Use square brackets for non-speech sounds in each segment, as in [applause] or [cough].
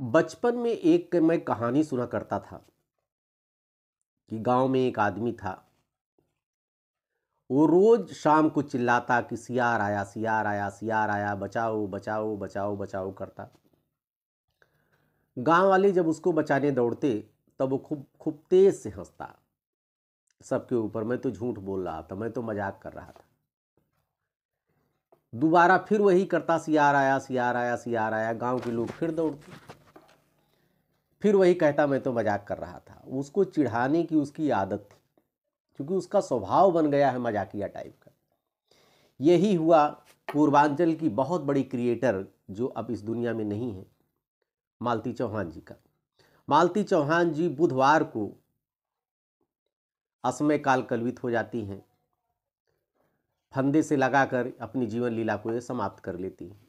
बचपन में एक मैं कहानी सुना करता था कि गाँव में एक आदमी था। वो रोज शाम को चिल्लाता कि सियार आया सियार आया सियार आया, बचाओ बचाओ बचाओ बचाओ करता। गाँव वाले जब उसको बचाने दौड़ते, तब वो खूब खूब तेज से हंसता। सबके ऊपर, मैं तो झूठ बोल रहा था, मैं तो मज़ाक कर रहा था। दोबारा फिर वही करता, सियार आया सियार आया सियार आया। गाँव के लोग फिर दौड़ते। फिर वही कहता, मैं तो मज़ाक कर रहा था। उसको चिढ़ाने की उसकी आदत थी, क्योंकि उसका स्वभाव बन गया है मजाकिया टाइप का। यही हुआ पूर्वांचल की बहुत बड़ी क्रिएटर जो अब इस दुनिया में नहीं है, मालती चौहान जी का। मालती चौहान जी बुधवार को असमय काल कलवित हो जाती हैं, फंदे से लगाकर अपनी जीवन लीला को ये समाप्त कर लेती हैं।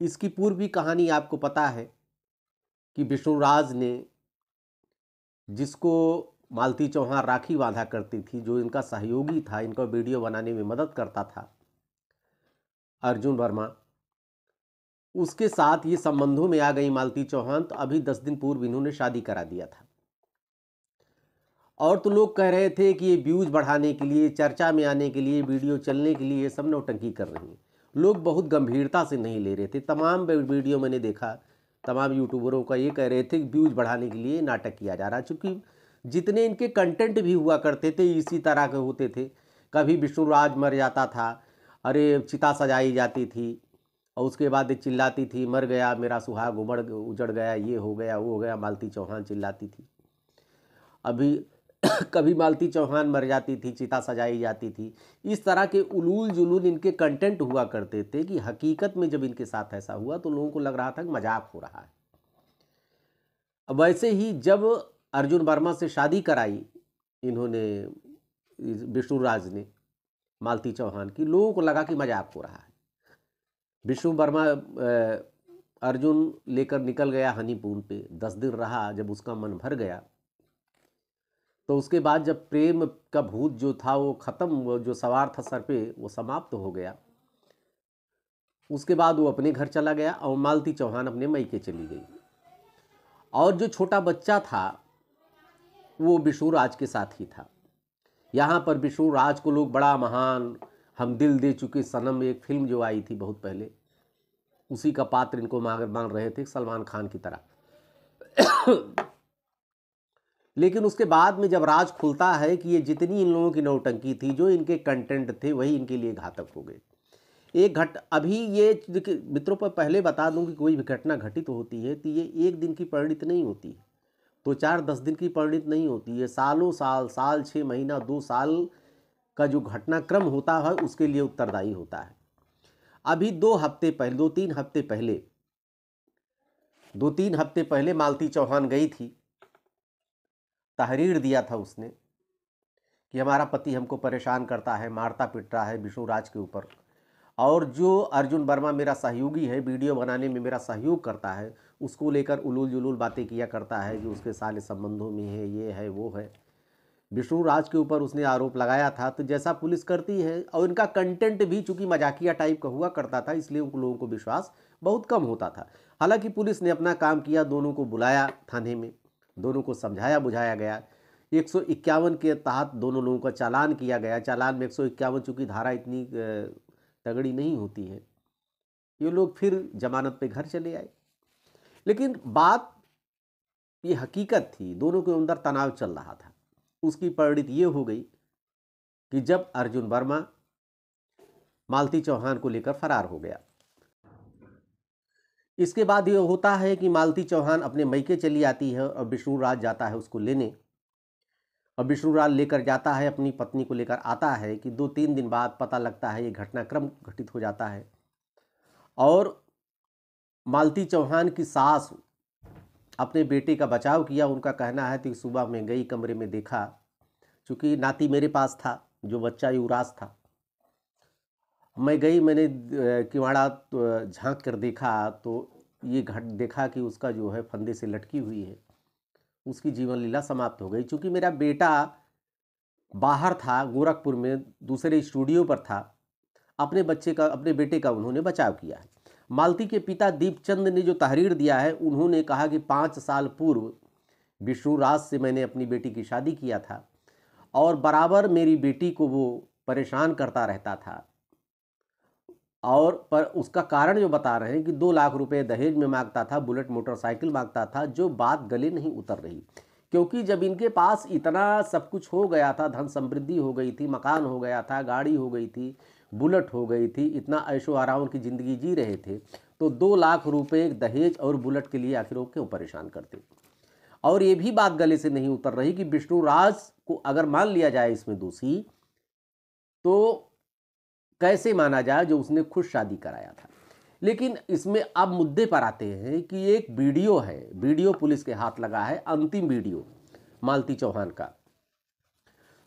इसकी पूर्वी कहानी आपको पता है कि विष्णुराज ने जिसको मालती चौहान राखी बांधा करती थी, जो इनका सहयोगी था, इनका वीडियो बनाने में मदद करता था, अर्जुन वर्मा, उसके साथ ये संबंधों में आ गई मालती चौहान तो अभी दस दिन पूर्व इन्होंने शादी करा दिया था। और तो लोग कह रहे थे कि ये व्यूज़ बढ़ाने के लिए, चर्चा में आने के लिए, वीडियो चलने के लिए सब नौटंकी कर रही हैं। लोग बहुत गंभीरता से नहीं ले रहे थे। तमाम वीडियो मैंने देखा तमाम यूट्यूबरों का ये कह रहे थे कि व्यूज़ बढ़ाने के लिए नाटक किया जा रहा है। चूँकि जितने इनके कंटेंट भी हुआ करते थे, इसी तरह के होते थे। कभी विष्णुराज मर जाता था, अरे चिता सजाई जाती थी, और उसके बाद चिल्लाती थी, मर गया, मेरा सुहाग उमड़, उजड़ गया, ये हो गया, वो हो गया, मालती चौहान चिल्लाती थी। अभी [coughs] कभी मालती चौहान मर जाती थी, चिता सजाई जाती थी। इस तरह के उलूल जुलूल इनके कंटेंट हुआ करते थे कि हकीकत में जब इनके साथ ऐसा हुआ तो लोगों को लग रहा था कि मज़ाक हो रहा है। वैसे ही जब अर्जुन वर्मा से शादी कराई इन्होंने विष्णुराज ने, मालती चौहान की, लोगों को लगा कि मज़ाक हो रहा है। विष्णु वर्मा अर्जुन लेकर निकल गया हनीपून पे। दस दिन रहा जब उसका मन भर गया। तो उसके बाद जब प्रेम का भूत जो था, वो ख़त्म जो सवार था सर पे, वो समाप्त हो गया। उसके बाद वो अपने घर चला गया और मालती चौहान अपने मैके चली गई। और जो छोटा बच्चा था, वो विष्णुराज के साथ ही था। यहाँ पर विष्णुराज को लोग बड़ा महान, हम दिल दे चुके सनम एक फ़िल्म जो आई थी बहुत पहले, उसी का पात्र इनको मांग मान रहे थे सलमान खान की तरह। लेकिन उसके बाद में जब राज खुलता है कि ये जितनी इन लोगों की नौटंकी थी, जो इनके कंटेंट थे, वही इनके लिए घातक हो गए। एक घट, अभी ये मित्रों, पर पहले बता दूँ कि कोई भी घटना घटित तो होती है तो ये एक दिन की परिणित नहीं होती है। तो चार दस दिन की परिणित नहीं होती है। सालों साल साल छः महीना, दो साल का जो घटनाक्रम होता है, उसके लिए उत्तरदायी होता है। अभी दो हफ़्ते पहले, दो तीन हफ़्ते पहले, दो तीन हफ़्ते पहले मालती चौहान गई थी। तहरीर दिया था उसने कि हमारा पति हमको परेशान करता है, मारता पिट रहा है विष्णुराज के ऊपर। और जो अर्जुन वर्मा मेरा सहयोगी है, वीडियो बनाने में मेरा सहयोग करता है, उसको लेकर उलूल जुलूल बातें किया करता है कि उसके सारे संबंधों में है, ये है, वो है। विष्णु राज के ऊपर उसने आरोप लगाया था तो जैसा पुलिस करती है, और इनका कंटेंट भी चूँकि मजाकिया टाइप का हुआ करता था, इसलिए उन लोगों को विश्वास बहुत कम होता था। हालाँकि पुलिस ने अपना काम किया, दोनों को बुलाया थाने में। दोनों को समझाया बुझाया गया। एक सौ इक्यावन के तहत दोनों लोगों का चालान किया गया। चालान में एक सौ इक्यावन चूँकि धारा इतनी तगड़ी नहीं होती है। ये लोग फिर जमानत पे घर चले आए। लेकिन बात ये हकीकत थी, दोनों के अंदर तनाव चल रहा था। उसकी परिणित ये हो गई कि जब अर्जुन वर्मा मालती चौहान को लेकर फरार हो गया इसके बाद ये होता है कि मालती चौहान अपने मैके चली आती है और विष्णुराज जाता है उसको लेने। और विष्णुराज लेकर जाता है, अपनी पत्नी को लेकर आता है कि दो तीन दिन बाद पता लगता है ये घटनाक्रम घटित हो जाता है। और मालती चौहान की सास अपने बेटे का बचाव किया। उनका कहना है कि सुबह में गई कमरे में देखा, चूँकि नाती मेरे पास था, जो बच्चा युवराज था। मैं गई, मैंने किवाड़ा झाँक कर देखा तो ये घट, देखा कि उसका जो है फंदे से लटकी हुई है। उसकी जीवन लीला समाप्त हो गई। चूँकि मेरा बेटा बाहर था, गोरखपुर में, दूसरे स्टूडियो पर था, अपने बच्चे का, अपने बेटे का उन्होंने बचाव किया है। मालती के पिता दीपचंद ने जो तहरीर दिया है, उन्होंने कहा कि पाँच साल पूर्व विष्णुराज से मैंने अपनी बेटी की शादी किया था और बराबर मेरी बेटी को वो परेशान करता रहता था। और पर उसका कारण जो बता रहे हैं कि दो लाख रुपए दहेज में माँगता था, बुलेट मोटरसाइकिल माँगता था, जो बात गले नहीं उतर रही। क्योंकि जब इनके पास इतना सब कुछ हो गया था, धन समृद्धि हो गई थी, मकान हो गया था, गाड़ी हो गई थी, बुलेट हो गई थी, इतना ऐशो आराम की ज़िंदगी जी रहे थे तो दो लाख रुपए दहेज और बुलेट के लिए आखिर वो क्यों परेशान करते? और ये भी बात गले से नहीं उतर रही कि विष्णुराज को अगर मान लिया जाए इसमें दोषी तो कैसे माना जाए जो उसने खुद शादी कराया था। लेकिन इसमें अब मुद्दे पर आते हैं कि एक वीडियो है, वीडियो पुलिस के हाथ लगा है, अंतिम वीडियो, मालती चौहान का।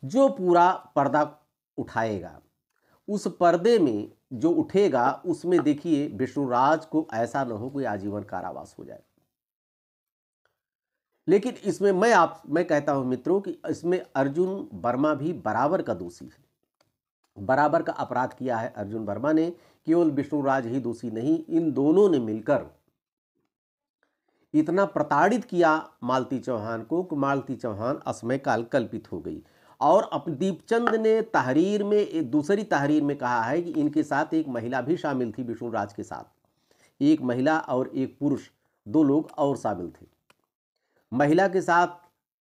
जो पूरा पर्दा उठाएगा, उस पर्दे में जो उठेगा, उसमें देखिए विष्णुराज को ऐसा ना हो कोई आजीवन कारावास हो जाए। लेकिन इसमें मैं आप, मैं कहता हूँ मित्रों कि इसमें अर्जुन वर्मा भी बराबर का दोषी है। बराबर का अपराध किया है अर्जुन वर्मा ने, केवल विष्णुराज ही दोषी नहीं, इन दोनों ने मिलकर इतना प्रताड़ित किया मालती चौहान को कि मालती चौहान असमय काल कल्पित हो गई। और दीपचंद ने तहरीर में दूसरी तहरीर में कहा है कि इनके साथ एक महिला भी शामिल थी विष्णुराज के साथ। एक महिला और एक पुरुष, दो लोग और शामिल थे। महिला के साथ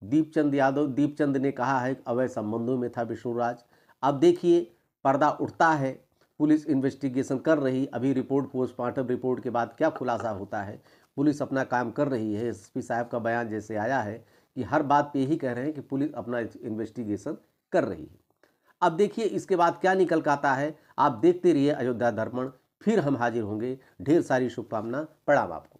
दीपचंद यादव, दीपचंद ने कहा है अवैध संबंधों में था विष्णुराज अब देखिए पर्दा उठता है, पुलिस इन्वेस्टिगेशन कर रही, अभी रिपोर्ट पोस्टमार्टम रिपोर्ट के बाद क्या खुलासा होता है? पुलिस अपना काम कर रही है। एसपी साहब का बयान जैसे आया है कि हर बात पे यही कह रहे हैं कि पुलिस अपना इन्वेस्टिगेशन कर रही है। अब देखिए, इसके बाद क्या निकल आता है? आप देखते रहिए अयोध्या दर्पण, फिर हम हाजिर होंगे। ढेर सारी शुभकामना, प्रणाम आपको।